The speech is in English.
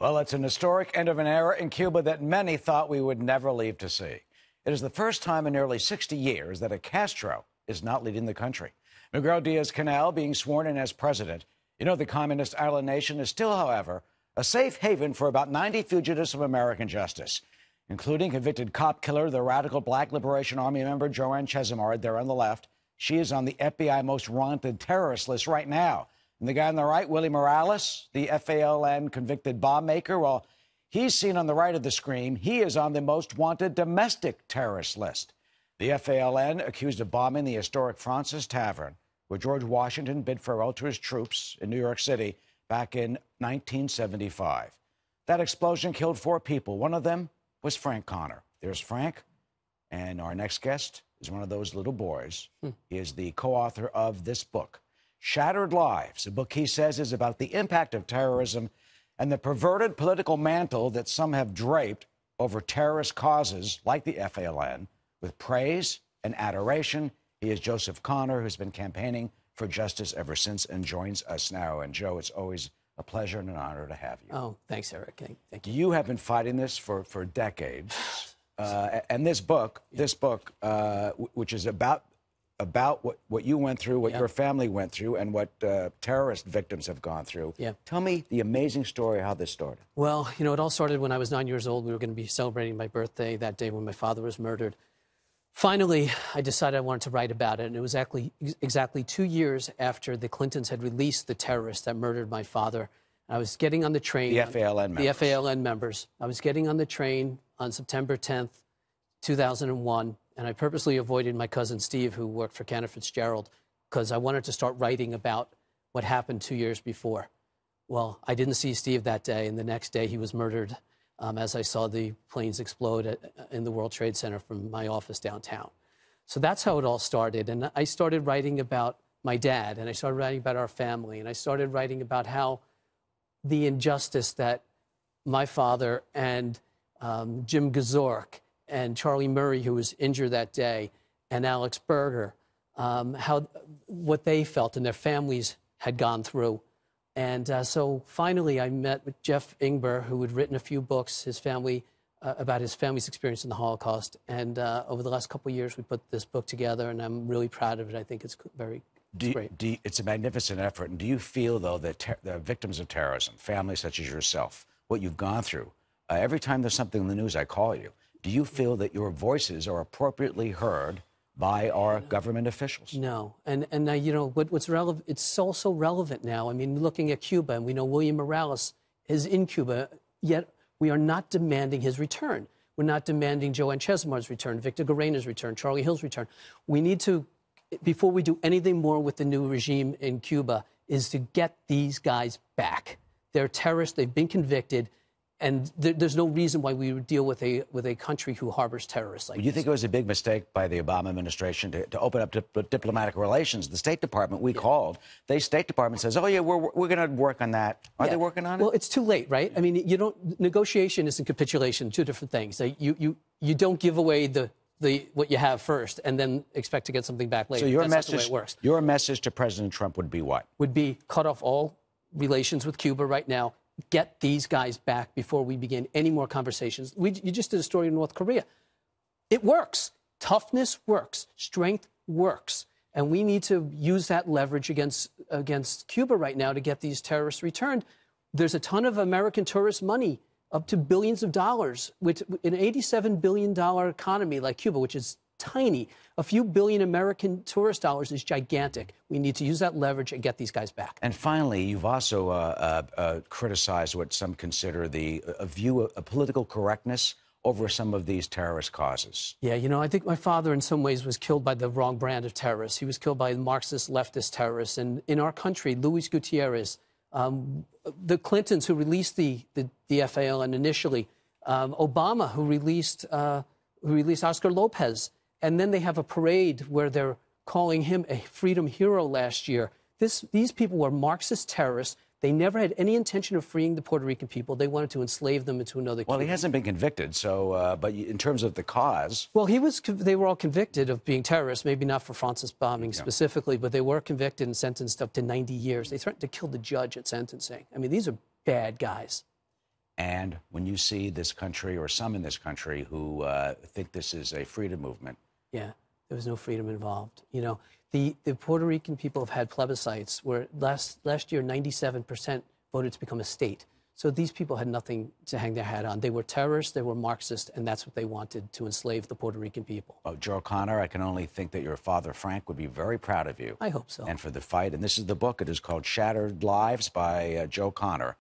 Well, it's an historic end of an era in Cuba that many thought we would never leave to see. It is the first time in nearly 60 years that a Castro is not leading the country. Miguel Diaz Canel being sworn in as president. You know, the communist island nation is still, however, a safe haven for about 90 fugitives of American justice, including convicted cop killer, the radical Black Liberation Army member Joanne Chesimard, there on the left. She is on the FBI most wanted terrorist list right now. And the guy on the right, Willie Morales, the FALN convicted bomb maker, well, he's seen on the right of the screen. He is on the most wanted domestic terrorist list. The FALN accused of bombing the historic Fraunces Tavern, where George Washington bid farewell to his troops in New York City back in 1975. That explosion killed four people. One of them was Frank Connor. There's Frank. And our next guest is one of those little boys. Hmm. He is the co author of this book, Shattered Lives, a book he says is about the impact of terrorism and the perverted political mantle that some have draped over terrorist causes like the FALN with praise and adoration. He is Joseph Connor, who's been campaigning for justice ever since and joins us now. And Joe, it's always a pleasure and an honor to have you. Oh, thanks, Eric. Thank you. You have been fighting this for, for decades. Uh, and this book, this book, uh, which is about about what, what you went through, what yeah. your family went through, and what uh, terrorist victims have gone through. Yeah. Tell me the amazing story how this started. Well, you know, it all started when I was nine years old. We were going to be celebrating my birthday that day when my father was murdered. Finally, I decided I wanted to write about it, and it was exactly, exactly two years after the Clintons had released the terrorists that murdered my father. I was getting on the train. The FALN members. The FALN members. I was getting on the train on September 10th, 2001 and I purposely avoided my cousin Steve, who worked for Cantor Fitzgerald, because I wanted to start writing about what happened two years before. Well, I didn't see Steve that day, and the next day he was murdered um, as I saw the planes explode at, in the World Trade Center from my office downtown. So that's how it all started. And I started writing about my dad, and I started writing about our family, and I started writing about how the injustice that my father and um, Jim Gezork and Charlie Murray, who was injured that day, and Alex Berger, um, how what they felt and their families had gone through. And uh, so finally, I met with Jeff Ingber, who had written a few books, his family uh, about his family's experience in the Holocaust. And uh, over the last couple of years, we put this book together, and I'm really proud of it. I think it's very do, great. Do you, it's a magnificent effort. And do you feel, though, that ter- the victims of terrorism, families such as yourself, what you've gone through, uh, every time there's something in the news, I call you do you feel that your voices are appropriately heard by our government officials? No, and and uh, you know what, what's relevant? It's so so relevant now. I mean, looking at Cuba, and we know William Morales is in Cuba, yet we are not demanding his return. We're not demanding Joanne Chesimard's return, Victor Gerena's return, Charlie Hill's return. We need to, before we do anything more with the new regime in Cuba, is to get these guys back. They're terrorists. They've been convicted and th- there's no reason why we would deal with a with a country who harbors terrorists like Do you think it was a big mistake by the Obama administration to, to open up dip- diplomatic relations? The State Department we yeah. called, the State Department says, "Oh yeah, we're we're going to work on that." Are yeah. they working on it? Well, it's too late, right? I mean, you don't negotiation isn't capitulation, two different things. You you you don't give away the the what you have first and then expect to get something back later. So your That's message your message to President Trump would be what? Would be cut off all relations with Cuba right now get these guys back before we begin any more conversations. We, you just did a story in North Korea. It works. Toughness works. Strength works. And we need to use that leverage against, against Cuba right now to get these terrorists returned. There's a ton of American tourist money, up to billions of dollars, with an $87 billion economy like Cuba, which is tiny. A few billion American tourist dollars is gigantic. We need to use that leverage and get these guys back. And finally, you've also uh, uh, uh, criticized what some consider the a view of political correctness over some of these terrorist causes. Yeah, you know, I think my father, in some ways, was killed by the wrong brand of terrorists. He was killed by Marxist leftist terrorists. And in our country, Luis Gutierrez, um, the Clintons who released the, the, the FALN initially, um, Obama who released, uh, who released Oscar Lopez, and then they have a parade where they're calling him a freedom hero last year. This, these people were Marxist terrorists. They never had any intention of freeing the Puerto Rican people. They wanted to enslave them into another. Country. Well, he hasn't been convicted. So, uh, but in terms of the cause, well, he was. They were all convicted of being terrorists. Maybe not for Fraunces bombing yeah. specifically, but they were convicted and sentenced up to 90 years. They threatened to kill the judge at sentencing. I mean, these are bad guys. And when you see this country, or some in this country, who uh, think this is a freedom movement, Yeah, there was no freedom involved. You know, the, the Puerto Rican people have had plebiscites where last, last year 97% voted to become a state. So these people had nothing to hang their hat on. They were terrorists, they were Marxists, and that's what they wanted to enslave the Puerto Rican people. oh, Joe Connor, I can only think that your father, Frank, would be very proud of you. I hope so. And for the fight. And this is the book. It is called Shattered Lives by uh, Joe Connor.